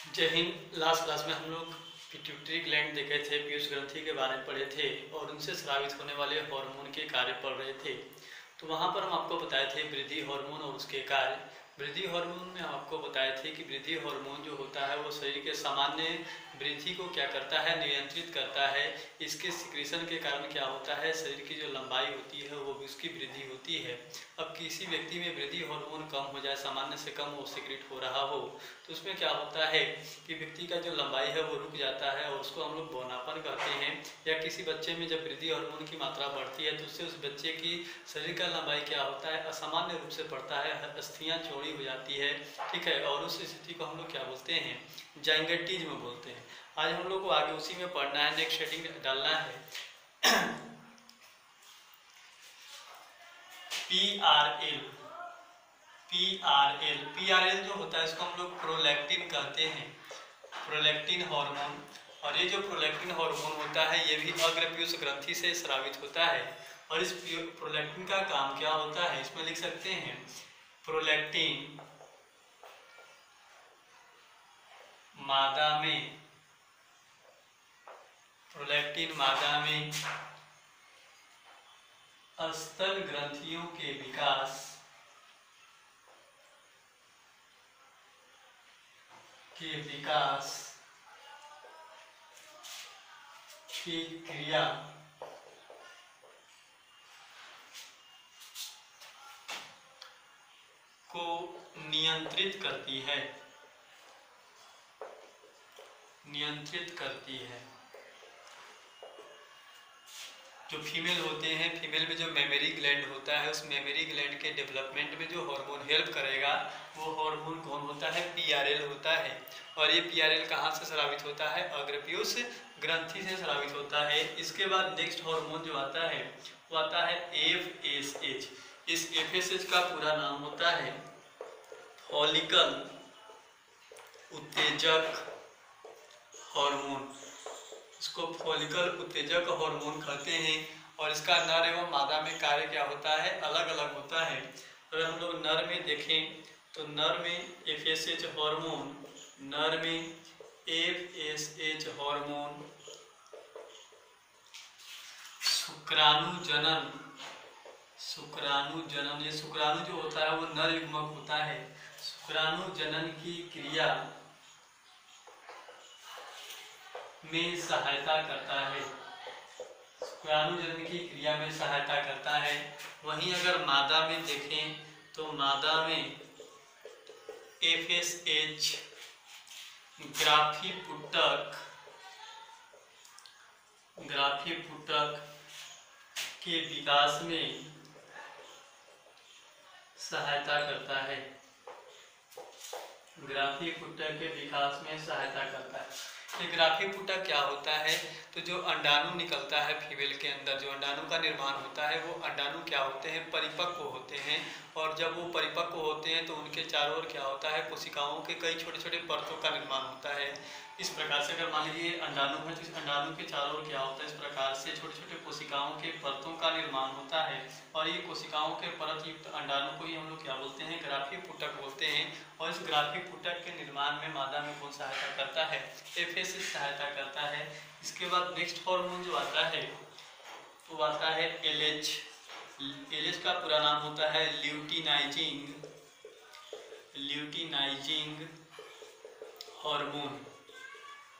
जय Hind. Last class में हम लोग पिट्यूटरी ग्लैंड देखे थे, पीयूष ग्रंथि के बारे में पढ़े थे और उनसे स्रावित होने वाले हार्मोन के कार्य पढ़ रहे थे। तो वहाँ पर हम आपको बताए थे वृद्धि हार्मोन और उसके कार्य। वृद्धि हार्मोन में हम आपको बताए थे कि वृद्धि हार्मोन जो होता है वो शरीर के सामान्य वृद्धि को क्या करता है? नियंत्रित करता है। इसके सिक्रेशन के कारण क्या होता है? शरीर की जो लंबाई होती है, वो उसकी वृद्धि होती है। अब किसी व्यक्ति में वृद्धि हार्मोन कम हो जाए, सामान्य से कम वो सिक्रेट हो रहा हो तो उसमें क्या होता है कि व्यक्ति का जो लंबाई है, वो रुक जाता है और उसको हम लोग बोनापन कहते हैं। या किसी बच्चे में जब वृद्धि हार्मोन की मात्रा बढ़ती है तो उससे उस बच्चे की शरीर का लंबाई क्या होता है? असामान्य रूप से बढ़ता है अस्थियाँ चौड़ी हो जाती है, ठीक है? और उस स्थिति को हम लोग क्या बोलते हैं? जाइंगटीज में बोलते हैं। आज हम लोग को आगे उसी में पढ़ना है नेक्स्ट शेडिंग डालना है। P R L P R L P R L जो होता है, इसको हम लोग प्रोलैक्टिन कहते हैं। प्रोलैक्टिन हार्मोन और ये जो प्रोलैक्टिन हार्मोन होता है, ये भी अग्रपीयूष ग्रंथि से स्रावित होता है। और इस प्रोलैक्टिन का काम क्या होता है, इसमें लिख सकते हैं। प्रोलैक्टिन मादा में, प्रोलैक्टिन मादा में स्तन ग्रंथियों के विकास के विकास, की क्रिया, को नियंत्रित करती है। नियंत्रित करती है। जो फीमेल होते हैं फीमेल में जो मेमोरी ग्लैंड होता है, उस मेमोरी ग्लैंड के डेवलपमेंट में जो हार्मोन हेल्प करेगा, वो हार्मोन कौन होता है? पीआरएल होता है। और ये पीआरएल कहाँ से स्रावित होता है? अग्रपीयूष ग्रंथि से स्रावित होता है। इसके बाद नेक्स्ट हार्मोन जो आता है, वो आता है एफ़ एस एच इस एफ़ एस एच का पूरा नाम होता है फॉलिकल उत्तेजक हार्मोन इसको फॉलिकल उत्तेजक हार्मोन कहते हैं और इसका नर एवं मादा में कार्य क्या होता है? अलग अलग होता है। अगर हम लोग नर में देखें तो नर में एफ़ एस एच हॉर्मोन नर में एफ़ एस एच हॉर्मोन शुक्राणु जनन शुक्राणु जनन ये शुक्राणु जो होता है, वो नर युग्मक होता है। शुक्राणु जनन की क्रिया में सहायता करता है। शुक्राणुजनन की क्रिया में सहायता करता है। वहीं अगर मादा में देखें तो मादा में एफ़ एस एच ग्राफी पुटक ग्राफी पुटक के विकास में सहायता करता है। ग्राफी पुटक के विकास में सहायता करता है। ग्राफी पुटा क्या होता है? तो जो अंडाणु निकलता है फीमेल के अंदर, जो अंडाणु का निर्माण होता है, वो अंडाणु क्या होते हैं? परिपक्व होते हैं। और जब वो परिपक्व होते हैं तो उनके चारों ओर क्या होता है? कोशिकाओं के कई छोटे छोटे परतों का निर्माण होता है। इस प्रकार से अगर मान लीजिए अंडाणु है तो इस अंडाणु के चारों ओर क्या होता है? इस प्रकार से छोटे छोटे कोशिकाओं के परतों का निर्माण होता है। और ये कोशिकाओं के परत युक्त अंडाणु को ही हम लोग क्या बोलते हैं? ग्राफी पुटक बोलते हैं। और इस ग्राफी पुटक के निर्माण में मादा में कौन सहायता करता है? एफ़ सहायता करता है। इसके बाद नेक्स्ट हार्मोन जो आता है, वो आता है एल एच एल एच का पूरा नाम होता है ल्यूटिनाइजिंग ल्यूटिनाइजिंग हार्मोन।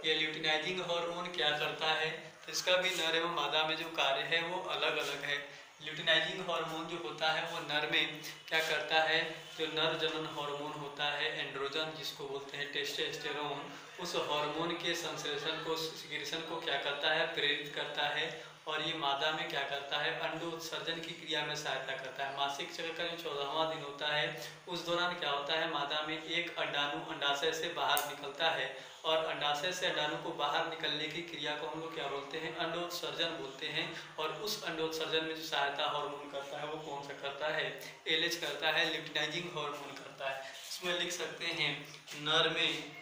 ये ल्यूटिनाइजिंग हार्मोन क्या करता है? तो इसका भी नर एवं मादा में जो कार्य है, वो अलग अलग है ल्यूटिनाइजिंग हार्मोन जो होता है, वो नर में क्या करता है? जो नर जनन हार्मोन होता है, एंड्रोजन, जिसको बोलते हैं टेस्टेस्टेरोन उस हार्मोन के संश्लेषण को, सिक्रेशन को क्या करता है? प्रेरित करता है। और ये मादा में क्या करता है? अंडोत्सर्जन की क्रिया में सहायता करता है। मासिक चक्र जो चौदहवा दिन होता है, उस दौरान क्या होता है? मादा में एक अंडाणु अंडाशय से बाहर निकलता है। और अंडाशय से अंडाणु को बाहर निकलने की क्रिया को हम लोग क्या बोलते हैं? अंडोत्सर्जन बोलते हैं। और उस अंडोत्सर्जन में जो सहायता हार्मोन करता है, वो कौन सा करता है? एल करता है लिप्टिनाइजिंग हार्मोन करता है। इसमें लिख सकते हैं, नर में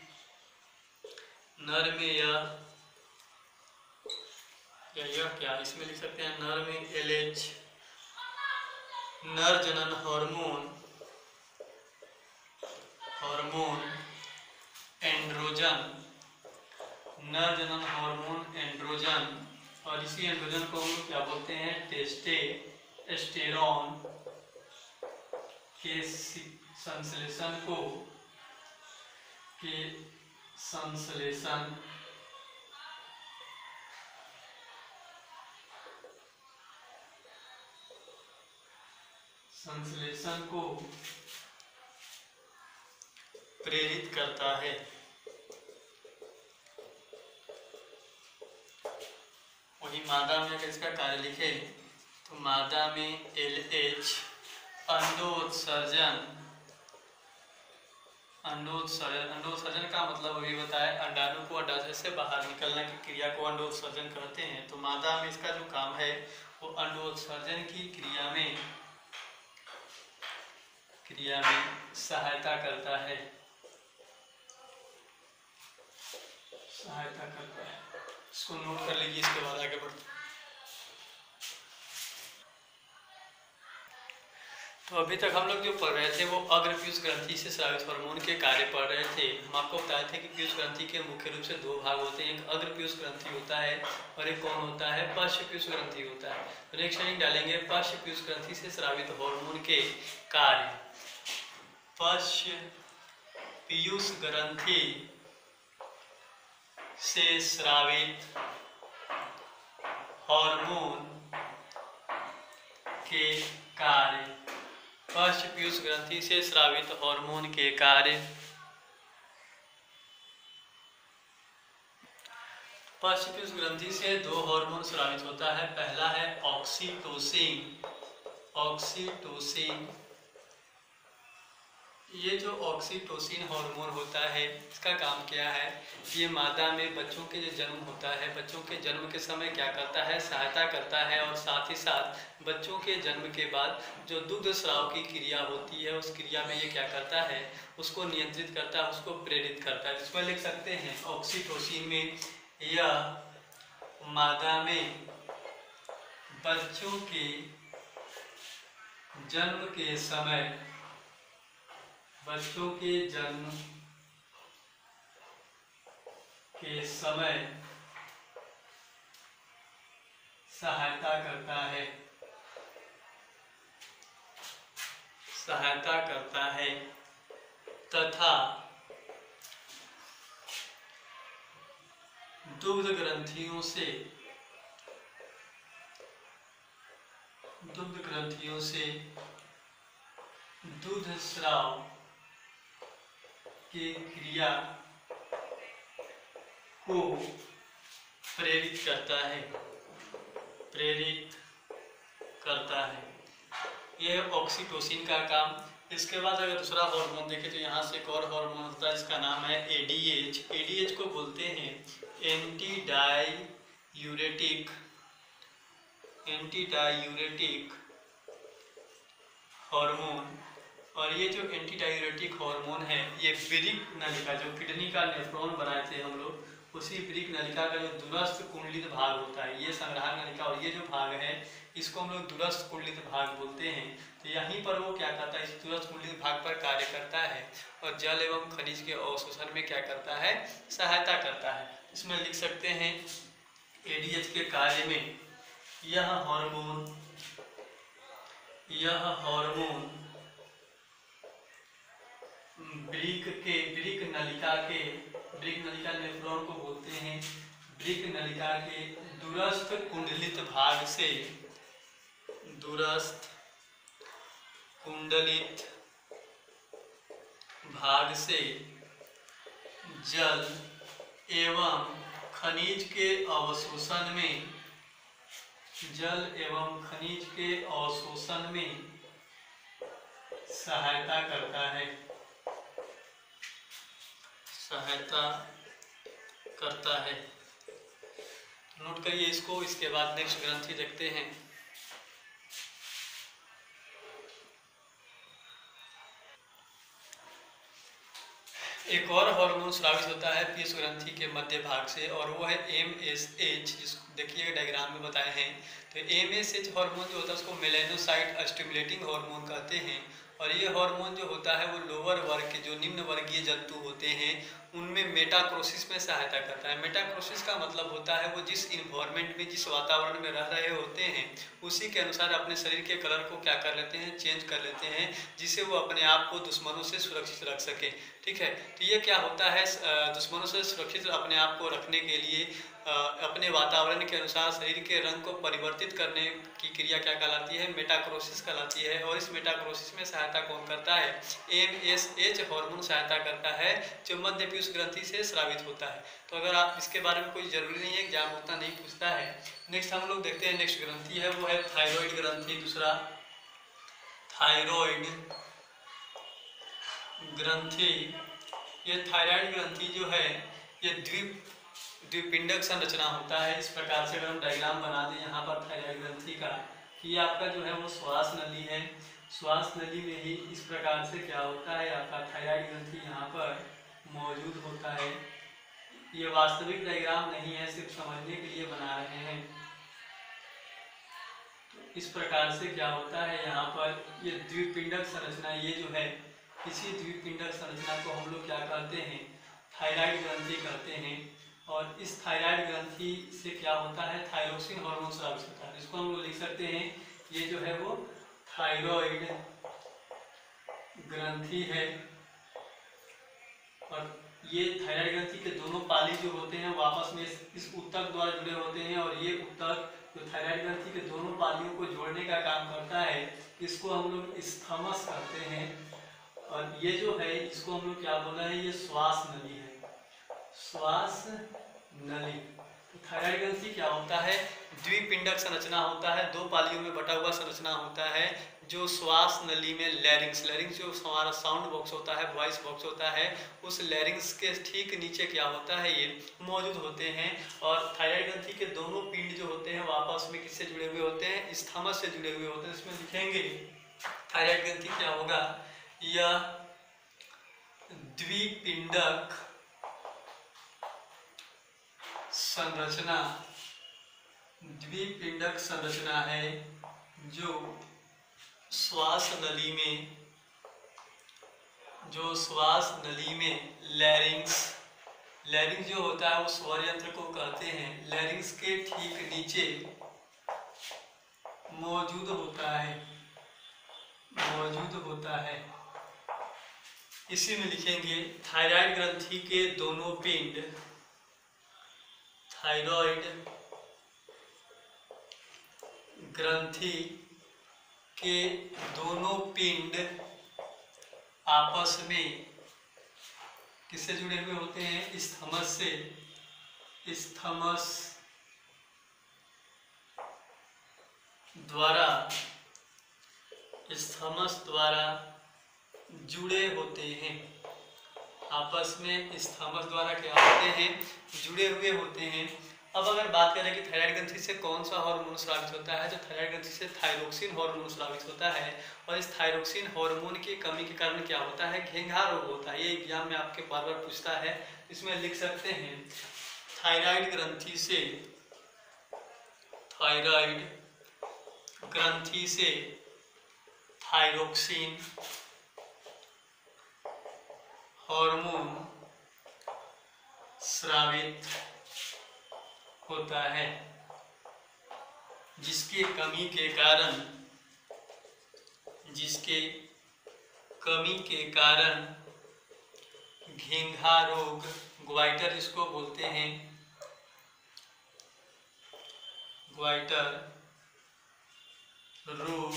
नर में यह या यह क्या? इसमें लिख सकते हैं नर में एल एच नर जनन हार्मोन हार्मोन एंड्रोजन नर जनन हार्मोन एंड्रोजन और इसी एंड्रोजन को हम क्या बोलते हैं? टेस्टेस्टेरॉन के संश्लेषण को के संश्लेषण संश्लेषण को प्रेरित करता है। वही मादा में अगर इसका कार्य लिखे तो मादा में एल एच अंडोत्सर्जन अंडोत्सर्जन अंडोत्सर्जन का मतलब अभी बताया, अंडाणु को अंडाशय से बाहर निकलने की क्रिया को अंडोत्सर्जन कहते हैं। तो मादा में इसका जो काम है, वो अंडोत्सर्जन की क्रिया में क्रिया में सहायता करता है। सहायता करता है। इसको नोट कर लीजिए, इसके बाद आगे बढ़ते तो अभी तक हम लोग जो पढ़ रहे थे वो अग्र पीयूष ग्रंथि से स्रावित हार्मोन के कार्य पढ़ रहे थे। हम आपको बताए थे कि पीयूष ग्रंथि के मुख्य रूप से दो भाग होते हैं। एक अग्र पीयूष ग्रंथि होता है और एक कौन होता है? पश्च पीयूष ग्रंथि होता है। तो नेक्स्ट डालेंगे पश्च पीयूष ग्रंथि से स्रावित हार्मोन के कार्य। पश्च पीयूष ग्रंथि से स्रावित हार्मोन के कार्य। पश्च पीयूष ग्रंथि से स्रावित हार्मोन के कार्य। पश्च पीयूष ग्रंथि से दो हार्मोन स्रावित होता है। पहला है ऑक्सीटोसिन ऑक्सीटोसिन ये जो ऑक्सीटोसिन हार्मोन होता है, इसका काम क्या है? ये मादा में बच्चों के जो जन्म होता है, बच्चों के जन्म के समय क्या करता है? सहायता करता है और साथ ही साथ बच्चों के जन्म के बाद जो दुग्ध स्राव की क्रिया होती है, उस क्रिया में ये क्या करता है? उसको नियंत्रित करता है उसको प्रेरित करता है। इसमें लिख सकते हैं ऑक्सीटोसिन में यह मादा में बच्चों के जन्म के समय बच्चों के जन्म के समय सहायता करता है। सहायता करता है तथा दुग्ध ग्रंथियों से, दुग्ध ग्रंथियों से दूध स्राव की क्रिया को प्रेरित करता है। प्रेरित करता है। यह ऑक्सीटोसिन का काम। इसके बाद अगर दूसरा हार्मोन देखें तो यहाँ से एक और हार्मोन होता है इसका नाम है एडीएच एडीएच को बोलते हैं anti diuretic anti diuretic hormone और ये जो एंटी डायूरेटिक हार्मोन है, ये ब्रिक नलिका, जो किडनी का नेफ्रॉन बनाए थे हम लोग, उसी ब्रिक नलिका का जो दुरस्थ कुंडलित भाग होता है, ये संग्रह नलिका और ये जो भाग है, इसको हम लोग दुरस्थ कुंडलित भाग बोलते हैं। तो यहीं पर वो क्या करता है, इस दुरस्थ कुंडलित भाग पर कार्य करता है और जल एवं खनिज के अवशोषण में क्या करता है, सहायता करता है। इसमें लिख सकते हैं एडीएच के कार्य में यह हार्मोन यह हार्मोन ब्रिक के ब्रिक नलिका के ब्रिक नलिका नेफ्रॉन को बोलते हैं। ब्रिक नलिका के दूरस्थ कुंडलित भाग से दूरस्थ कुंडलित भाग से जल एवं खनिज के अवशोषण में, जल एवं खनिज के अवशोषण में सहायता करता है। सहायता करता है। नोट करिए इसको, इसके बाद नेक्स्ट ग्रंथि देखते हैं। एक और हार्मोन स्रावित होता है पीस ग्रंथि के मध्य भाग से, और वो है एम एस एच जिसको देखिए डायग्राम में बताए हैं। तो एम एस एच हार्मोन जो होता है, उसको मेलेनोसाइट स्टिमुलेटिंग हार्मोन कहते हैं। और ये हार्मोन जो होता है वो लोअर वर्ग के, जो निम्न वर्गीय जंतु होते हैं, उनमें मेटाक्रोसिस में सहायता करता है। मेटाक्रोसिस का मतलब होता है वो जिस इन्वायरमेंट में, जिस वातावरण में रह रहे होते हैं, उसी के अनुसार अपने शरीर के कलर को क्या कर लेते हैं चेंज कर लेते हैं, जिससे वो अपने आप को दुश्मनों से सुरक्षित रख सके। ठीक है? तो ये क्या होता है? दुश्मनों से सुरक्षित अपने आप को रखने के लिए अपने वातावरण के अनुसार शरीर के रंग को परिवर्तित करने की क्रिया क्या कहलाती है? मेटाक्रोसिस कहलाती है और इस मेटाक्रोसिस में सहायता कौन करता है? एम एस एच हॉर्मोन सहायता करता है, जो मध्य पीयूष ग्रंथि से स्रावित होता है। तो अगर आप इसके बारे में कोई ज़रूरी नहीं है एग्ज़ाम होता नहीं पूछता है। नेक्स्ट हम लोग देखते हैं नेक्स्ट ग्रंथि है, वो है थायरॉइड ग्रंथि, दूसरा थायरॉइड ग्रंथि। ये थायराइड ग्रंथि जो है, ये द्वीप द्विपिंडक संरचना होता है, इस प्रकार से अगर हम डायग्राम बना दें, यहाँ पर थायराइड ग्रंथि का, कि आपका जो है वो श्वास नली है। श्वास नली में ही इस प्रकार से क्या होता है, आपका थायराइड ग्रंथि यहाँ पर मौजूद होता है। ये वास्तविक डायग्राम नहीं है, सिर्फ़ समझने के लिए बना रहे हैं। तो इस प्रकार से क्या होता है, यहाँ पर ये द्विपिंडक संरचना, ये जो है, इसी द्विपिंडक संरचना को हम लोग क्या कहते हैं, थायराइड ग्रंथि कहते हैं। और इस थायराइड ग्रंथि से क्या होता है? थायरोक्सिन हार्मोन स्रावित होता है। इसको हम लोग लिख सकते हैं, ये जो है वो थायरॉइड ग्रंथि है। और ये थायराइड ग्रंथि के दोनों पाली जो होते हैं, वो आपस में इस उत्तक द्वारा जुड़े होते हैं और ये उत्तक जो थायराइड ग्रंथि के दोनों पालियों को जोड़ने का काम करता है, इसको हम लोग स्थमस कहते हैं। और ये जो है, इसको हम लोग क्या बोला है? ये श्वास नली है। श्वास, नली। तो थायराइड ग्रंथि क्या होता है? द्विपिंडक संरचना होता है, दो पालियों में बटा हुआ संरचना होता है, जो श्वास नली में लैरिंग्स लैरिंग्स जो हमारा साउंड बॉक्स होता है वॉइस बॉक्स होता है, उस लैरिंग्स के ठीक नीचे क्या होता है ये मौजूद होते हैं। और थायराइड ग्रंथि के दोनों पिंड जो होते हैं, वो आपस में किससे जुड़े हुए होते हैं? स्थमस से जुड़े हुए होते हैं, इसमें लिखेंगे थायराइड ग्रंथि क्या होगा? यह द्विपिंडक संरचना, द्विपिंडक संरचना है, जो श्वास नली में, जो श्वास नली में लैरिंग्स लैरिंग्स जो होता है, वो स्वर यंत्र को कहते हैं। लैरिंग्स के ठीक नीचे मौजूद होता है, मौजूद होता है। इसी में लिखेंगे, थायराइड ग्रंथि के दोनों पिंड। थायरॉइड ग्रंथि के दोनों पिंड आपस में किससे जुड़े हुए होते हैं? स्थमस से। स्थमस द्वारा। स्थमस द्वारा जुड़े होते हैं। आपस में स्थमस द्वारा क्या होते हैं? जुड़े हुए होते हैं। अब अगर बात करें कि थायराइड ग्रंथि से कौन सा हार्मोन स्रावित होता है तो थायराइड ग्रंथि से थायरोक्सिन हार्मोन स्रावित होता है। और इस थायरोक्सिन हार्मोन की कमी के कारण क्या होता है? घेंघा रोग होता है। ये एग्ज़ाम में आपके बार बार पूछता है। इसमें लिख सकते हैं, थायराइड ग्रंथि से, थायराइड ग्रंथि से थायरोक्सिन हार्मोन स्रावित होता है, जिसके कमी के कारण, जिसके कमी के कारण घेंघा रोग, ग्वाइटर इसको बोलते हैं। ग्वाइटर रोग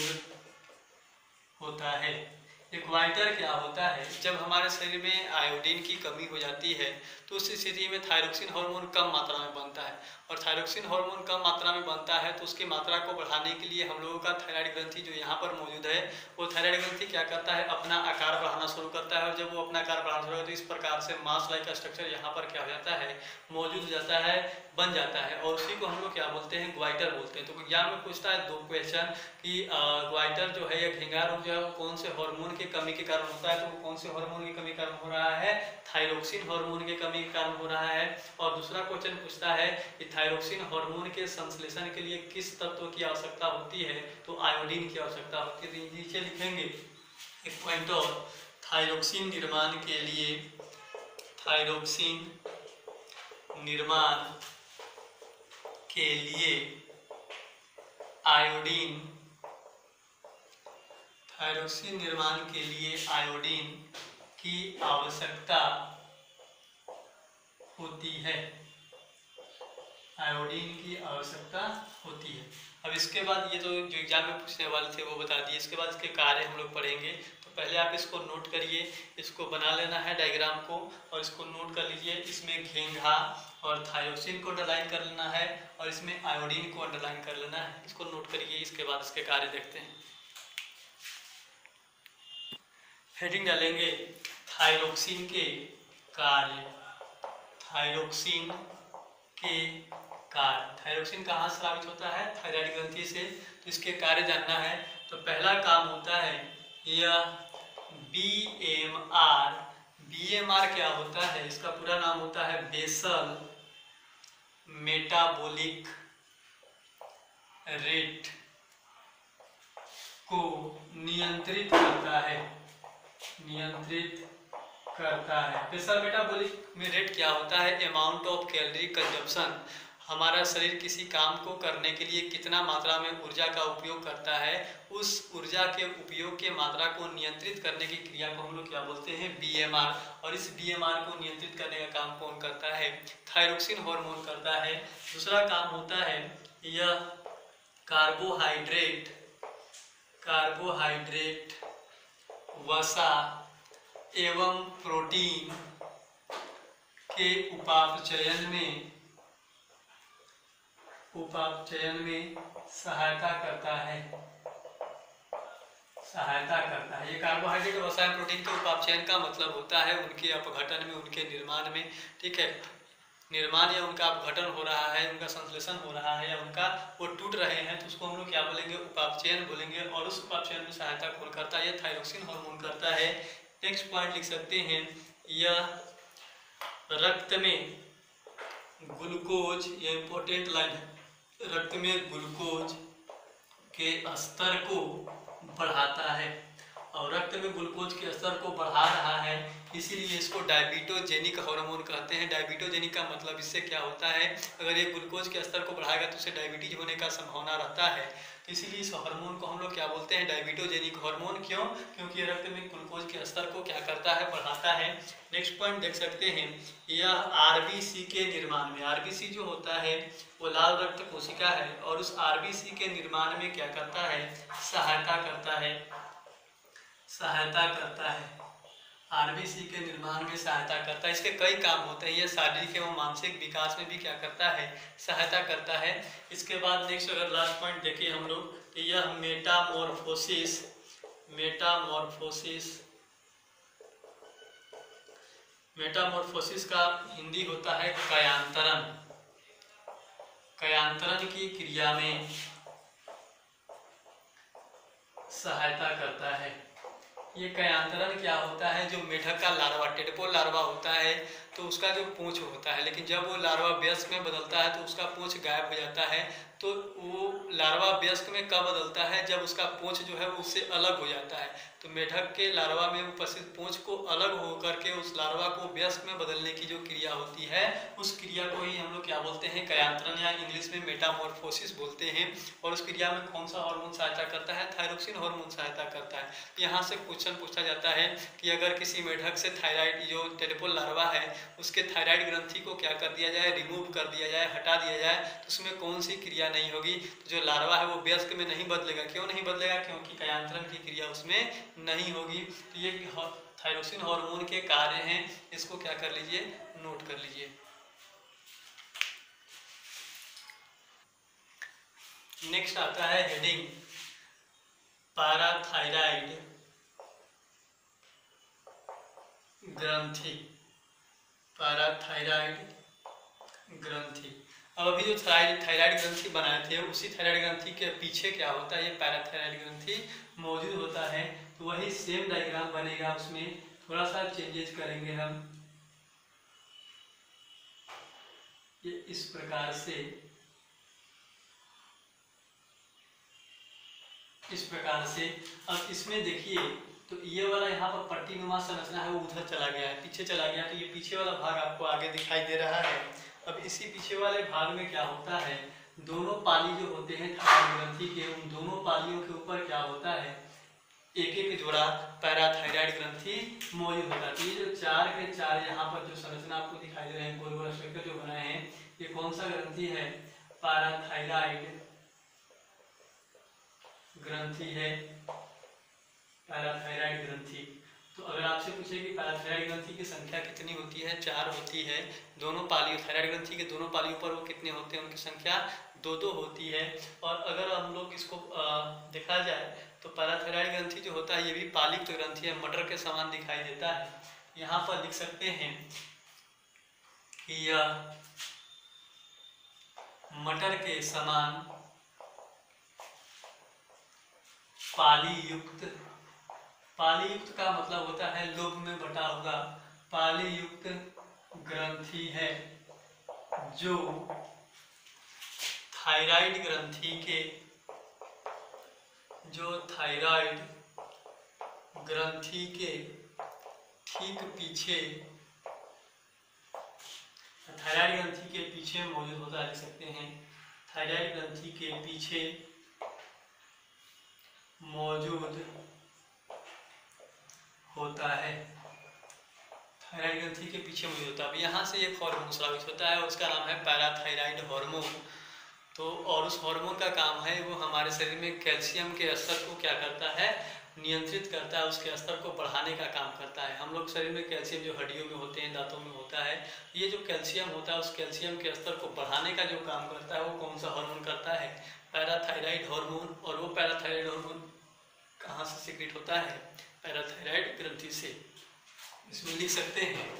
होता है। इक्वाइटर क्या होता है? जब हमारे शरीर में आयोडीन की कमी हो जाती है तो उस स्थिति में थायरोक्सिन हार्मोन कम मात्रा में बनता है। और थायरोक्सिन हार्मोन कम मात्रा में बनता है तो उसकी मात्रा को बढ़ाने के लिए हम लोगों का थायराइड ग्रंथि जो यहाँ पर मौजूद है, वो थायराइड ग्रंथि क्या करता है? अपना आकार बढ़ाना शुरू करता है। और जब वो अपना आकार बढ़ाना शुरू करता है तो इस प्रकार से मास लाइक स्ट्रक्चर यहाँ पर क्या हो जाता है? मौजूद हो जाता है, बन जाता है। और उसी को हम लोग क्या बोलते हैं? ग्वाइटर बोलते हैं। तो एग्ज़ाम में पूछता है दो क्वेश्चन कि ग्वाइटर जो है, या घेंगा जो है, वो कौन से हार्मोन की कमी के कारण होता है तो कौन से हार्मोन की कमी कारण हो रहा है? थायरोक्सिन हार्मोन की कमी के कारण हो रहा है। और दूसरा क्वेश्चन पूछता है कि थायरोक्सिन हार्मोन के संश्लेषण के लिए किस तत्व की आवश्यकता होती है? तो आयोडीन की आवश्यकता होती है। तो नीचे लिखेंगे। एक पॉइंट और। थायरोक्सिन निर्माण के लिए थायरोक्सिन निर्माण के लिए आयोडीन थायरोक्सिन निर्माण के लिए आयोडीन की आवश्यकता होती है। आयोडीन की आवश्यकता होती है। अब इसके बाद ये तो जो एग्ज़ाम में पूछने वाले थे वो बता दिए। इसके बाद इसके कार्य हम लोग पढ़ेंगे। तो पहले आप इसको नोट करिए। इसको बना लेना है डायग्राम को और इसको नोट कर लीजिए। इसमें घेंघा और थायोसिन को अंडरलाइन कर लेना है और इसमें आयोडीन को अंडरलाइन कर लेना है। इसको नोट करिए। इसके बाद इसके कार्य देखते हैं। हेडिंग डालेंगे थायरोक्सिन के कार्य। थायरोक्सिन के कार्य। थायरोक्सिन कहाँ स्रावित होता है? थायराइड ग्रंथि से तो इसके कार्य जानना है। तो पहला काम होता है यह B M R B M R क्या होता है? इसका पूरा नाम होता है बेसल मेटाबॉलिक रेट को नियंत्रित करता है। नियंत्रित करता है। मेटाबॉलिक में रेट क्या होता है? अमाउंट ऑफ़ कैलोरी कंजप्शन हमारा शरीर किसी काम को करने के लिए कितना मात्रा में ऊर्जा का उपयोग करता है? उस ऊर्जा के उपयोग के मात्रा को नियंत्रित करने की क्रिया को हम लोग क्या बोलते हैं? बीएमआर और इस बीएमआर को नियंत्रित करने का काम कौन करता है? थायरोक्सिन हार्मोन करता है। दूसरा काम होता है, यह कार्बोहाइड्रेट कार्बोहाइड्रेट वसा एवं प्रोटीन के उपापचयन में उपापचयन में सहायता करता है। सहायता करता है। ये कार्बोहाइड्रेट और प्रोटीन के उपापचयन का मतलब होता है उनके अपघटन में, उनके निर्माण में, ठीक है? निर्माण या उनका अपघटन हो रहा है, उनका संश्लेषण हो रहा है या उनका वो टूट रहे हैं तो उसको हम लोग क्या बोलेंगे? उपापचयन बोलेंगे और उस उपापचयन में सहायता कौन करता है यह थायरोक्सिन हार्मोन करता है। नेक्स्ट पॉइंट लिख सकते हैं, यह रक्त में ग्लूकोज ये इंपॉर्टेंट लाइन है। रक्त में ग्लूकोज के स्तर को बढ़ाता है। और रक्त में ग्लूकोज के स्तर को बढ़ा रहा है, इसीलिए इसको डायबिटोजेनिक हार्मोन कहते हैं। डायबिटोजेनिक का मतलब इससे क्या होता है? अगर ये ग्लूकोज के स्तर को बढ़ाएगा तो उसे डायबिटीज़ होने का संभावना रहता है। इसीलिए इस हार्मोन को हम लोग क्या बोलते हैं? Diabetogenic hormone. क्यों? क्योंकि ये रक्त में ग्लूकोज के स्तर को क्या करता है? बढ़ाता है। नेक्स्ट पॉइंट देख सकते हैं। यह आरबीसी के निर्माण में, आरबीसी जो होता है, वो लाल रक्त कोशिका है और उस आरबीसी के निर्माण में क्या करता है? सहायता करता है। सहायता करता है। आरबीसी के निर्माण में सहायता करता है। इसके कई काम होते हैं। ये शारीरिक एवं मानसिक विकास में भी क्या करता है? सहायता करता है। इसके बाद नेक्स्ट अगर लास्ट पॉइंट देखिए हम लोग तो यह मेटामोरफोसिस मेटामोरफोसिस मेटामोरफोसिस का हिंदी होता है कयांतरण। कयांतरण की क्रिया में सहायता करता है। ये कयांतरण क्या होता है? जो मेढक का लार्वा टेडपोल लार्वा होता है तो उसका जो पूंछ होता है, लेकिन जब वो लार्वा व्यस्क में बदलता है तो उसका पूंछ गायब हो जाता है। तो वो लार्वा व्यस्क में कब बदलता है? जब उसका पूंछ जो है, वो उससे अलग हो जाता है। तो मेढक के लार्वा में उपस्थित पूंछ को अलग होकर के उस लार्वा को व्यस्क में बदलने की जो क्रिया होती है, उस क्रिया को ही हम लोग क्या बोलते हैं? कयांतरण या इंग्लिश में मेटामोरफोसिस बोलते हैं। और उस क्रिया में कौन सा हार्मोन सहायता करता है? थायरोक्सिन हार्मोन सहायता करता है। यहाँ से क्वेश्चन पूछा जाता है कि अगर किसी मेढक से थायराइड जो टेरिपोल लार्वा है उसके थायराइड ग्रंथि को क्या कर दिया जाए रिमूव कर दिया जाए, हटा दिया जाए तो उसमें कौन सी क्रिया नहीं होगी? तो जो लार्वा है वो व्यस्क में नहीं बदलेगा। क्यों नहीं बदलेगा? क्योंकि कयांतरण की क्रिया उसमें नहीं होगी। तो ये थायरोसिन हार्मोन के कार्य हैं, इसको क्या कर लीजिए? नोट कर लीजिए। नेक्स्ट आता है हेडिंग पाराथायराइड ग्रंथि। पैराथायराइड ग्रंथि। अब अभी जो थायराइड ग्रंथि बनाए थे, उसी थायराइड ग्रंथि के पीछे क्या होता है? ये पैराथायराइड ग्रंथि मौजूद होता है। तो वही सेम डायग्राम बनेगा, उसमें थोड़ा सा चेंजेस करेंगे हम। ये इस प्रकार से, इस प्रकार से। अब इसमें देखिए तो ये वाला यहाँ पर पट्टी नुमा संरचना है, वो उधर चला गया है, पीछे चला गया तो ये पीछे वाला भाग आपको आगे दिखाई दे रहा है। अब इसी पीछे वाले भाग में क्या होता है? दोनों पाली जो होते हैं ग्रंथि के, उन दोनों पालियों के ऊपर क्या होता है? एक एक जोड़ा पैराथायराइड ग्रंथि मौजूद होता है। ये जो चार के चार यहाँ पर जो संरचना आपको दिखाई दे रहे हैं गोल गोल स्ट्रक्चर जो बनाए हैं, ये कौन सा ग्रंथि है? पैराथायराइड ग्रंथि है। पैराथायराइड ग्रंथि। तो अगर आपसे पूछे कि पैराथायराइड ग्रंथि की संख्या कितनी होती है, चार होती है, दोनों पालियों, थायराइड ग्रंथि के दोनों पालियों पर वो कितने होते हैं, उनकी संख्या दो दो होती है। और अगर हम लोग इसको देखा जाए तो पैराथायराइड ग्रंथि जो होता है, ये भी पालिक तो ग्रंथि है मटर के समान दिखाई देता है। यहाँ पर लिख सकते हैं कि यह मटर के समान पाली युक्त पाली युक्त का मतलब होता है लोभ में बटा हुआ। पाली युक्त ग्रंथि है, जो थायराइड ग्रंथि के, जो थायराइड ग्रंथि के ठीक पीछे, थायराइड ग्रंथि के पीछे मौजूद होता लिख सकते हैं। थायराइड ग्रंथि के पीछे मौजूद होता है। थायराइड ग्रंथि के पीछे मौजूद होता है। अब यहाँ से एक हार्मोन स्रावित होता है, उसका नाम है पैराथायराइड हार्मोन। तो और उस हार्मोन का काम है, वो हमारे शरीर में कैल्शियम के स्तर को क्या करता है? नियंत्रित करता है, उसके स्तर को बढ़ाने का काम करता है। हम लोग शरीर में कैल्शियम जो हड्डियों में होते हैं, दांतों में होता है, ये जो कैल्शियम होता है, उस कैल्शियम के स्तर को बढ़ाने का जो काम करता है, वो कौन सा हार्मोन करता है? Parathyroid hormone. और वो पैराथायराइड हार्मोन कहाँ से सिक्रेट होता है? पैराथायराइड ग्रंथि से। इसमें लिख सकते हैं।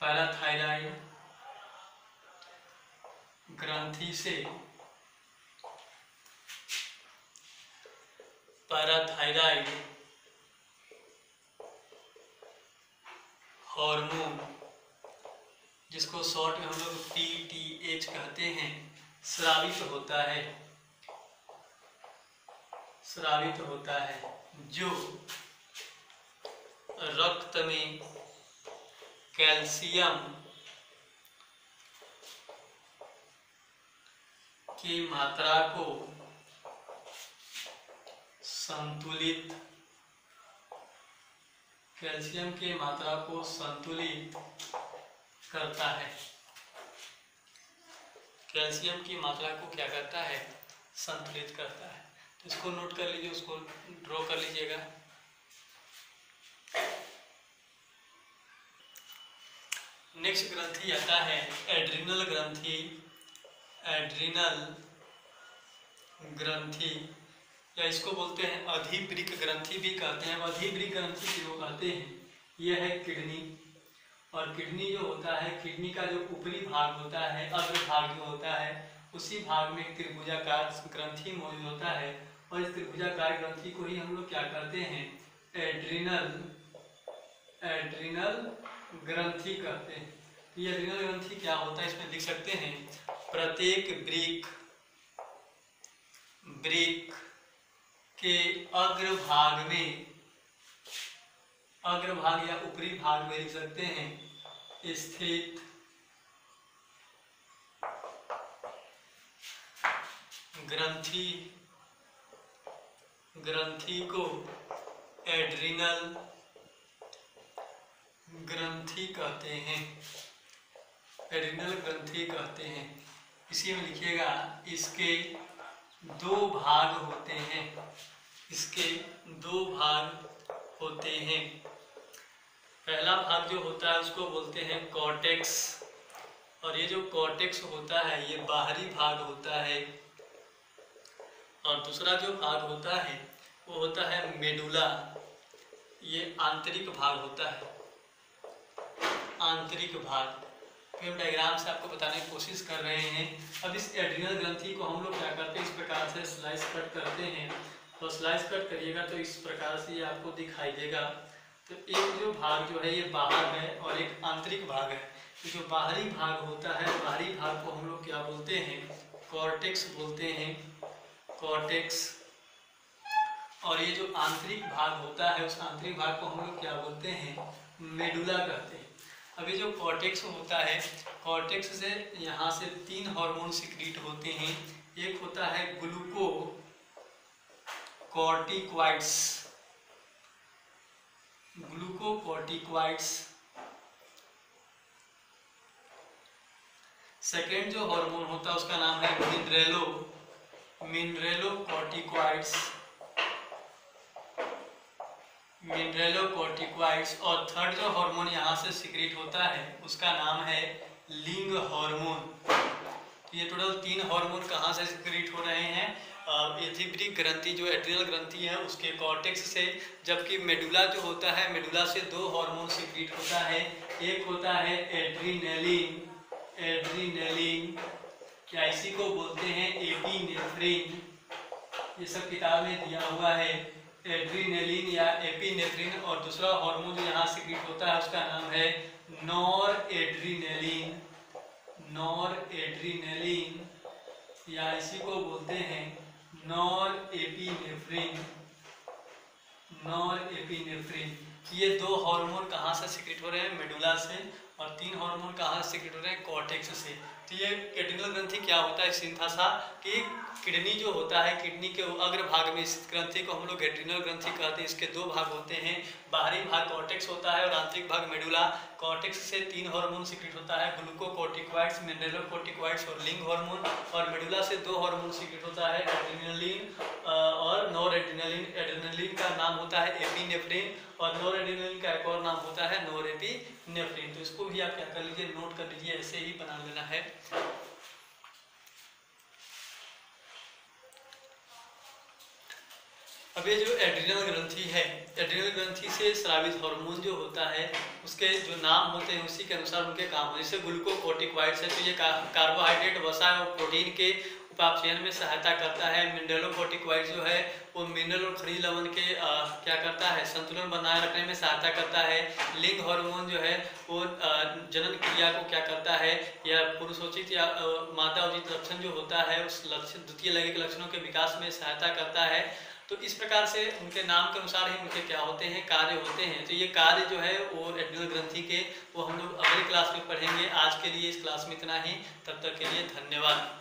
पैराथायराइड ग्रंथि से। पैराथायराइड हार्मोन, जिसको शॉर्ट में हम लोग पी टी एच कहते हैं, स्रावित होता है। स्रावित होता है, जो रक्त में कैल्शियम की मात्रा को संतुलित, कैल्शियम की मात्रा को संतुलित करता है। कैल्शियम की मात्रा को क्या करता है? संतुलित करता है। इसको नोट कर लीजिए, उसको ड्रॉ कर लीजिएगा। नेक्स्ट ग्रंथि आता है एड्रिनल ग्रंथि। एड्रिनल ग्रंथि, या इसको बोलते हैं अधिवृक ग्रंथि भी कहते हैं। अधिवृक ग्रंथि क्यों कहते हैं यह है किडनी। और किडनी जो होता है, किडनी का जो ऊपरी भाग होता है अग्र भाग जो होता है, उसी भाग में त्रिभुजाकार ग्रंथि मौजूद होता है। और इस त्रिभुजाकार ग्रंथि को ही हम लोग क्या करते हैं? एड्रिनल एड्रिनल ग्रंथि कहते हैं। ये एड्रिनल ग्रंथि क्या होता है? इसमें लिख सकते हैं, प्रत्येक ब्रिक ब्रिक के अग्रभाग में, अग्रभाग या ऊपरी भाग में लिख सकते हैं, स्थित ग्रंथि ग्रंथि को एड्रिनल ग्रंथि कहते हैं। एड्रिनल ग्रंथि कहते हैं। इसी में लिखिएगा, इसके दो भाग होते हैं। इसके दो भाग होते हैं। पहला भाग जो होता है, उसको बोलते हैं कॉर्टेक्स। और ये जो कॉर्टेक्स होता है, ये बाहरी भाग होता है। और दूसरा जो भाग होता है, वो होता है मेडुला। ये आंतरिक भाग होता है। आंतरिक भाग। फिर डायग्राम से आपको बताने की कोशिश कर रहे हैं। अब इस एड्रिनल ग्रंथि को हम लोग क्या करते हैं? इस प्रकार से स्लाइस कट करते हैं। तो स्लाइस कट करिएगा तो इस प्रकार से ये आपको दिखाई देगा। तो एक जो भाग जो है, ये बाहर है और एक आंतरिक भाग है। तो जो बाहरी भाग होता है, बाहरी भाग को हम लोग क्या बोलते हैं? कॉर्टेक्स बोलते हैं। कॉर्टेक्स और ये जो आंतरिक भाग होता है, उस आंतरिक भाग को हम लोग क्या बोलते हैं? मेडुला कहते हैं। अभी जो कॉर्टेक्स होता है कॉर्टेक्स से यहाँ से तीन हार्मोन सिक्रीट होते हैं। एक होता है ग्लूको कॉर्टिक्वाइड्स ग्लूकोकॉर्टिक्वाइड्स सेकेंड जो हार्मोन होता है, उसका नाम है मिनरेलो मिनरेलो कॉर्टिक्वाइड्स और थर्ड जो हार्मोन यहाँ से सिक्रेट होता है, उसका नाम है लिंग हार्मोन तो ये टोटल तीन हार्मोन कहाँ से सिक्रेट हो रहे हैं? एथिब्रिक ग्रंथि जो एड्रिनल ग्रंथि है, उसके कॉर्टेक्स से, जबकि मेडुला जो होता है मेडुला से दो हार्मोन सिक्रेट होता है। एक होता है एड्रीनेलिन एड्रीनेलिन क्या इसी को बोलते हैं एपीनेफ्रिन ये सब किताब में दिया हुआ है। एड्रीनेलिन या एपीनेफ्रिन और दूसरा हार्मोन जो यहाँ सिक्रेट होता है उसका नाम है नॉर एड्रीनेलिन नॉर एड्रीनेलिन या इसी को बोलते हैं नॉर एपीनेफ्रिन नॉर एपीनेफ्रिन ये दो हार्मोन कहाँ से सिक्रेट हो रहे हैं? मेडुला से और तीन हार्मोन कहाँ से सिक्रेट हो रहे हैं? कॉर्टेक्स से। तो ये एडिनल ग्रंथि क्या होता है? सिंथासा कि किडनी जो होता है किडनी के अग्र भाग में इस ग्रंथि को हम लोग एड्रिनल ग्रंथि कहते हैं। इसके दो भाग होते हैं। बाहरी भाग कॉर्टेक्स होता है और आंतरिक भाग मेडुला कॉर्टेक्स से तीन हार्मोन सिक्रेट होता है ग्लूकोकोर्टिक्वाइड्स मिनरलोकोर्टिक्वाइड्स और लिंग हार्मोन और मेडुला से दो हार्मोन सिक्रेट होता है एड्रिनलिन और नॉर एड्रिनलिन एड्रिनलिन का नाम होता है एपीनेफ्रिन और नॉर एड्रिनलिन का एक और नाम होता है नॉर एपीनेफ्रिन तो इसको भी आप क्या कर लीजिए नोट कर लीजिए, ऐसे ही बना लेना है। अब ये जो एड्रिनल ग्रंथि है एड्रिनल ग्रंथि से स्रावित हार्मोन जो होता है उसके जो नाम होते हैं उसी के अनुसार उनके काम होते हैं। जैसे ग्लूकोकोटिक्वाइड्स है तो ये कार्बोहाइड्रेट वसा और प्रोटीन के उपापचयन में सहायता करता है। मिनरलोकोटिक्वाइड जो है वो मिनरल और खनिज लवण के आ, क्या करता है संतुलन बनाए रखने में सहायता करता है। लिंग हार्मोन जो है वो जनन क्रिया को क्या करता है या पुरुषोचित या माता उचित लक्षण जो होता है उस लक्षण द्वितीय लैंगिक लक्षणों के विकास में सहायता करता है। तो इस प्रकार से उनके नाम के अनुसार ही उनके क्या होते हैं, कार्य होते हैं। तो ये कार्य जो है, वो एडमिनल ग्रंथि के, वो हम लोग अगले क्लास में पढ़ेंगे। आज के लिए इस क्लास में इतना ही। तब तक के लिए धन्यवाद।